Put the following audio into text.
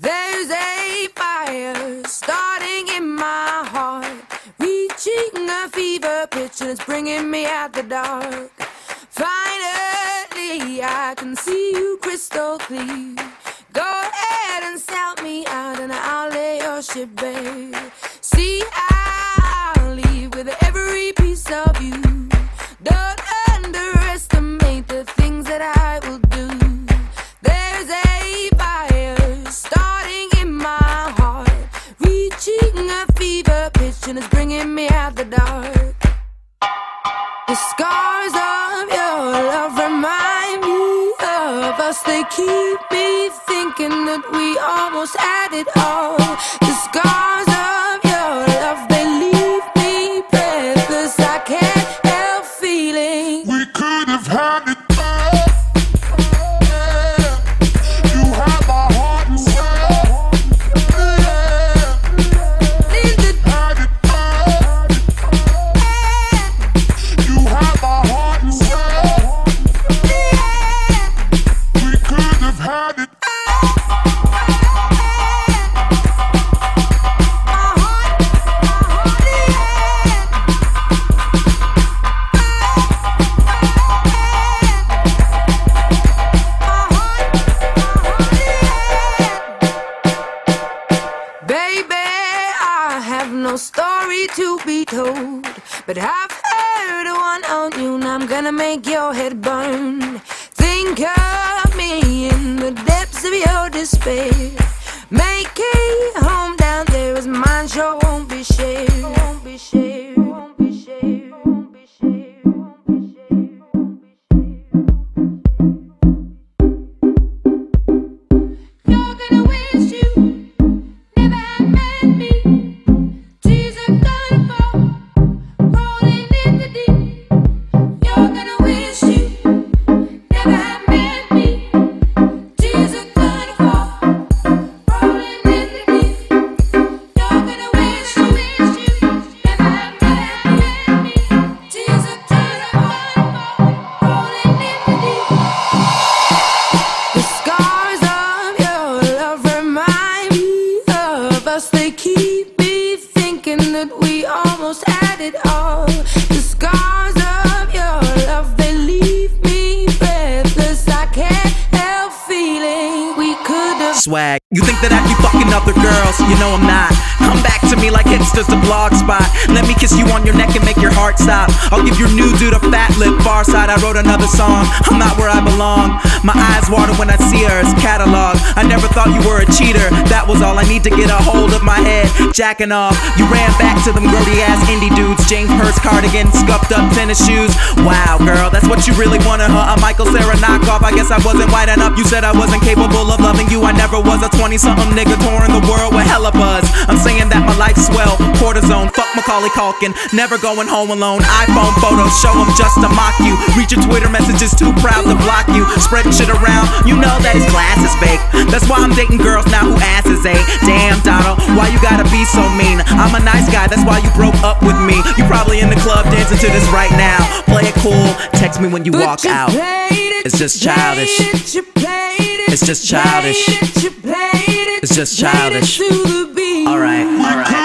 There's a fire starting in my heart, reaching a fever pitch, and it's bringing me out the dark. Finally, I can see you crystal clear. Go ahead and sell me out, and I'll lay your ship bare. See, I'll bringing me out the dark. The scars of your love remind me of us. They keep me thinking that we almost had it all. Told, but I've heard one on you, and I'm gonna make your head burn. Think of me in the depths of your despair. Make a home down there as mine sure won't be shared. Won't be shared. Swag. You think that I be fucking other girls? You know I'm not. Come back to me like hipsters the blog spot. Let me kiss you on your neck and make your heart stop. I'll give your new dude a fat lip. Far side, I wrote another song. I'm not where I belong. My eyes water when I see her. It's catalog. I never thought you were a cheater. That was all I need to get a hold of my head. Jacking off. You ran back to them grody ass indie dudes. James Purse cardigan, scuffed up tennis shoes. Wow, girl, that's what you really wanted, huh? A Michael Sarah. I guess I wasn't white enough. You said I wasn't capable of loving you. I never was a 20 something nigga touring the world with hella buzz. I'm saying that my life's swell. Cortisone, fuck Macaulay Culkin. Never going home alone. iPhone photos, show them just to mock you. Read your Twitter messages, too proud to block you. Spreading shit around, you know that his glass is fake. That's why I'm dating girls now who asses ain't. Damn, Donald, why you gotta be so mean? I'm a nice guy, that's why you broke up with me. You probably in the club dancing to this right now. Play it cool, text me when you But walk you out. it, It's just childish. it, it, It's just childish. played it, you played it, It's just childish. beat. Alright, We alright.